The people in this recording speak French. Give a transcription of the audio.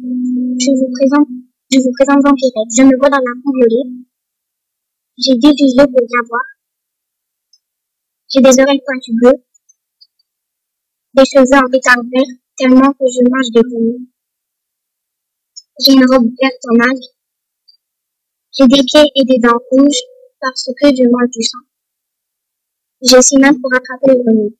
Je vous présente, je vous présente Vampirette. Je me vois dans la peau. J'ai des yeux pour bien voir. J'ai des oreilles pointues bleues. Des cheveux en pétard vert, tellement que je mange des grenouilles. J'ai une robe verte en algue. J'ai des pieds et des dents rouges parce que je mange du sang. J'ai six mains pour attraper les grenouilles.